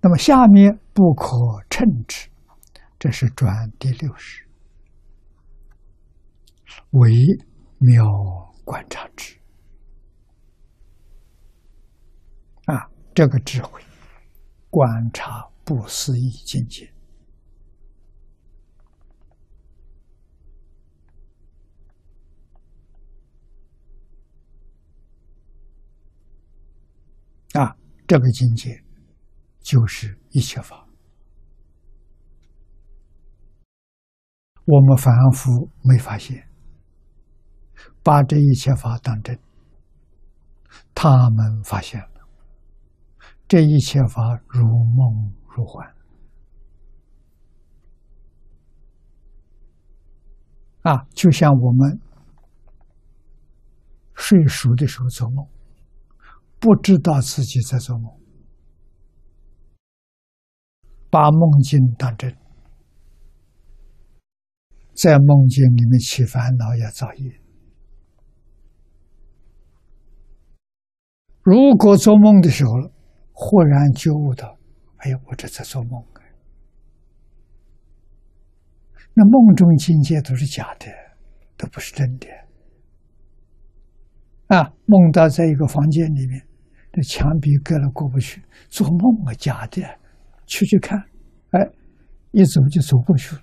那么下面不可称之，这是转第六十，微妙观察之。啊，这个智慧观察不思议境界。啊，这个境界就是一切法。我们凡夫没发现，把这一切法当真，他们发现了。这一切法如梦如幻啊，就像我们睡熟的时候做梦。不知道自己在做梦，把梦境当真，在梦境里面起烦恼要造业。如果做梦的时候忽然觉悟到，哎呀，我这在做梦啊那梦中境界都是假的，都不是真的。啊，梦到在一个房间里面，这墙壁隔了过不去，做梦啊，假的，去去看，哎，一走就走过去了，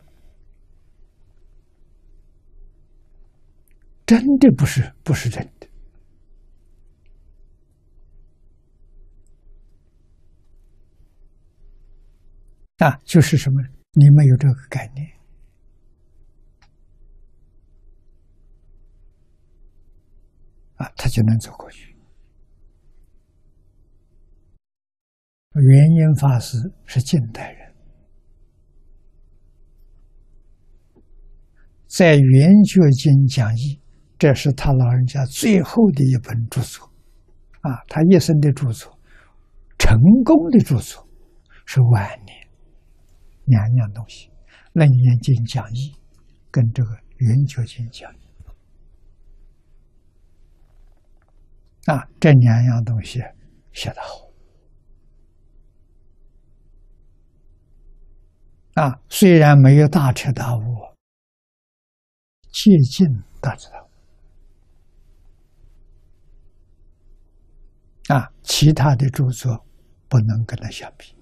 真的不是，不是真的，啊，就是什么？你没有这个概念啊。他就能走过去。元音法师是近代人，在《圆觉经》讲义，这是他老人家最后的一本著作，啊，他一生的著作，成功的著作是晚年两样东西，《楞严经》讲义跟这个《圆觉经》讲义。啊，这两样东西写得好。啊，虽然没有大彻大悟，接近大彻大悟。啊，其他的著作不能跟他相比。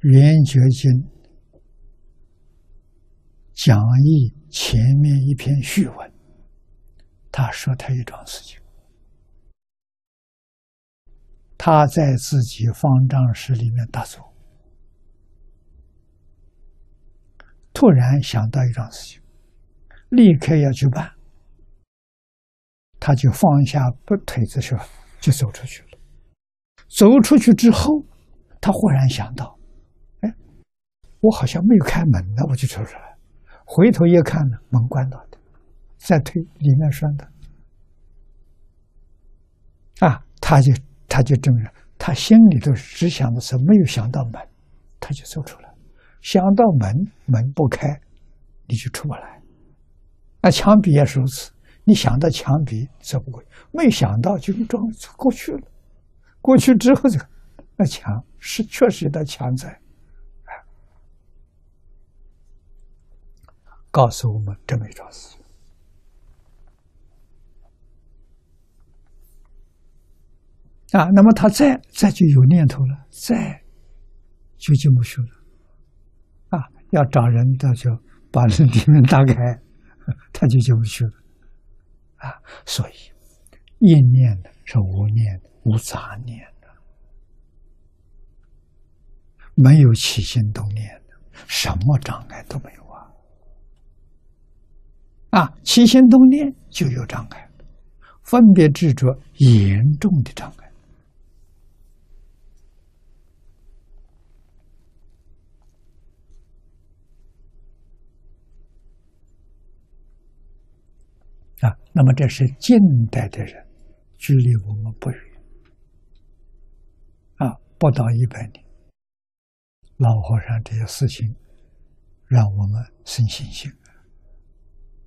《圆觉经》讲义前面一篇序文，他说他一桩事情。他在自己方丈室里面打坐，突然想到一桩事情，立刻要去办，他就放下不腿子手，就走出去了。走出去之后，他忽然想到：“哎，我好像没有开门呢，我就走出来。”回头一看呢，门关到的，再推里面拴的，啊，他就。他就证人，他心里头只想的是没有想到门，他就走出来；想到门，门不开，你就出不来。那墙壁也是如此，你想到墙壁走不过，没想到就撞过去了。过去之后，这个那墙是确实一道墙在，告诉我们这么一桩事。啊，那么他再再就有念头了，再就进不去了。要找人他就把那里面打开，他就进不去了。啊，所以意念的是无念、无杂念的，没有起心动念的，什么障碍都没有啊。啊，起心动念就有障碍，分别执着严重的障碍。啊，那么这是近代的人，距离我们不远，啊，不到一百年。老和尚这些事情，让我们生信心，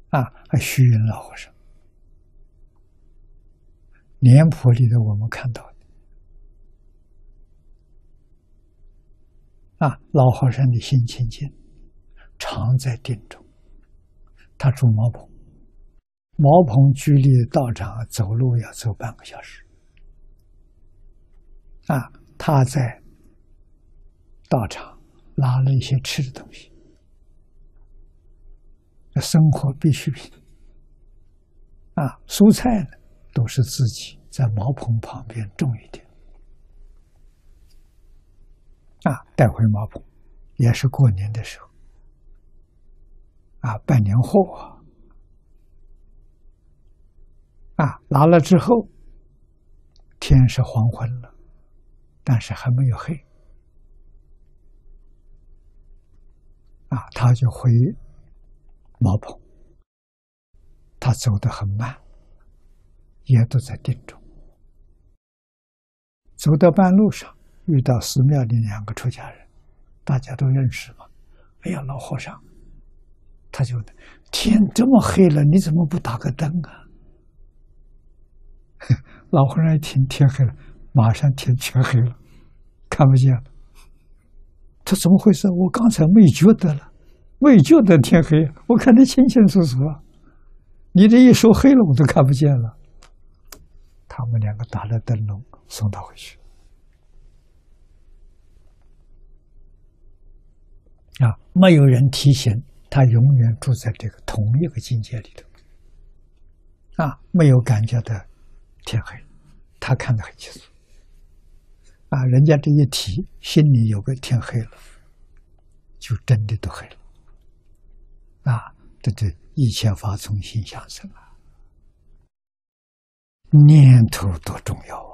啊，还虚云老和尚，脸谱里的我们看到的，啊，老和尚的心清净，常在定中。他住茅棚，茅棚距离道场走路要走半个小时。啊，他在道场拿了一些吃的东西，生活必需品。啊，蔬菜呢，都是自己在茅棚旁边种一点。啊，带回茅棚，也是过年的时候，啊，办年货，啊，拿了之后，天是黄昏了，但是还没有黑，啊，他就回茅棚，他走得很慢，也都在定中，走到半路上。遇到寺庙里两个出家人，大家都认识嘛。哎呀，老和尚，他就天这么黑了，你怎么不打个灯啊？老和尚一听天黑了，马上天全黑了，看不见了。他怎么回事？我刚才没觉得了，没觉得天黑，我看得清清楚楚啊。你这一说黑了，我都看不见了。他们两个打了灯笼，送他回去。啊，没有人提醒他，永远住在这个同一个境界里头。啊，没有感觉到天黑，他看得很清楚。啊，人家这一提，心里有个天黑了，就真的都黑了。啊，这这一切法从心想生啊，念头多重要啊！